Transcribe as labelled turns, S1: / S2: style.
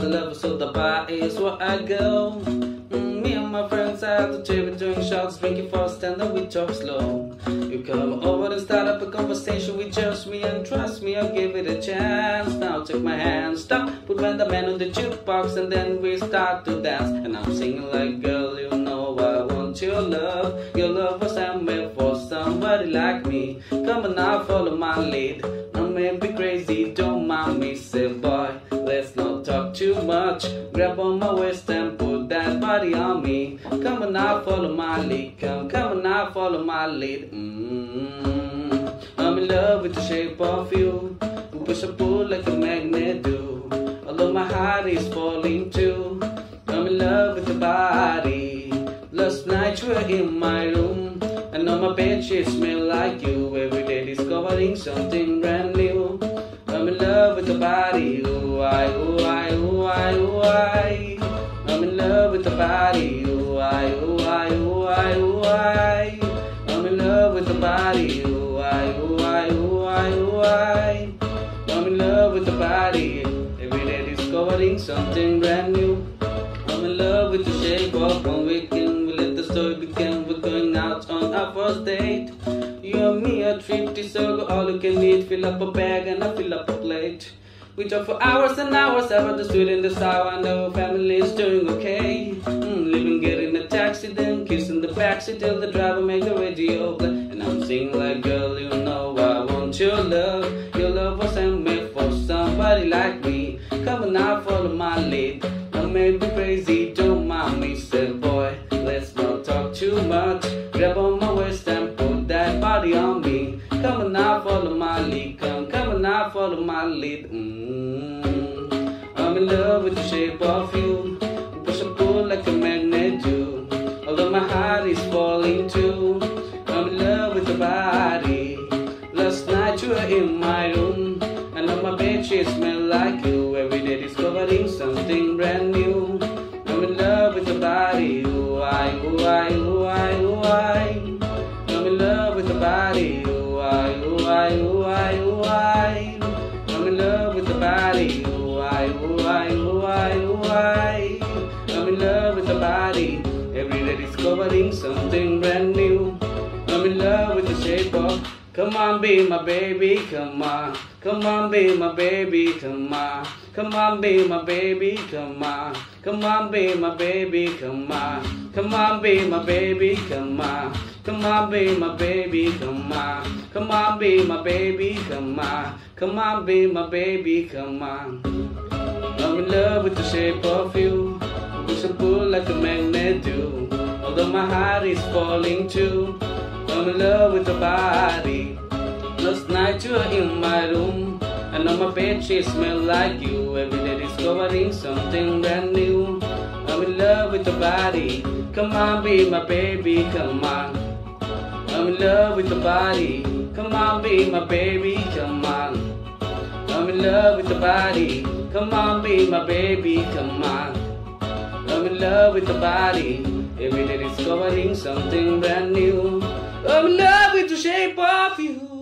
S1: the so the bar is where I go. Mm, me and my friends at the table doing shots, drinking fast, and then we talk slow. You come over and start up a conversation with just me, and trust me, I'll give it a chance. Now take my hand, stop, put when the man on the jukebox, and then we start to dance. And I'm singing like, girl, you know I want your love. Your love was handmade for somebody like me. Come on now, follow my lead. I may be crazy, don't mind me, say boy. Too much. Grab on my waist and put that body on me. Come on now, follow my lead. Come, come on now, follow my lead. mm I'm in love with the shape of you. We push and pull like a magnet do. Although my heart is falling too. I'm in love with the body. Last night you were in my room. And on my bed she smell like you. Every day discovering something I'm in love with the body. Ooh, I, ooh, I, ooh, I, ooh, I. I'm in love with the body. Ooh, I, ooh, I, ooh, I, ooh, I. I'm in love with the body. Every day discovering something brand new. I'm in love with the shape of one weekend. We let the story begin. We're going out on our first date. You and me are thrifty, so go all you can eat. Fill up a bag and I fill up a plate. We talk for hours and hours about the street in the sour and our family is doing okay. Mm, living, getting a taxi, then kissing the backseat till the driver make the radio play. And I'm singing like, girl, you know I want your love. Your love was handmade for somebody like me. Come on now, follow my lead. I may be crazy, don't mind me, said boy. Let's not talk too much. Grab on my waist and put that body on me. Come on now, follow my lead. Come, come on now, follow my lead. mm in love with the shape of you. Push and pull like a magnet do. Although my heart is falling too. I'm in love with the body. Last night you were in my room. And on my bed she like you. Every day discovering something brand new. why I'm in love with the body. Every day discovering something brand new. I'm in love with the shape of Come on be my baby, come on. Come on be my baby, come on. Come on be my baby, come on. Come on be my baby, come on. Come on be my baby, come on. Come on, be my baby, come on. Come on, be my baby, come on. Come on, be my baby, come on. In love with the shape of you. Push and pull like a magnet do. Although my heart is falling too. I'm in love with the body. Last night you were in my room. And on my bed she smell like you. Every day discovering something brand new. I'm in love with the body. Come on, be my baby, come on. I'm in love with the body. Come on, be my baby, come on. I'm in love with the body. Come on, be my baby, come on. I'm in love with the body. Every day discovering something brand new. I'm in love with the shape of you.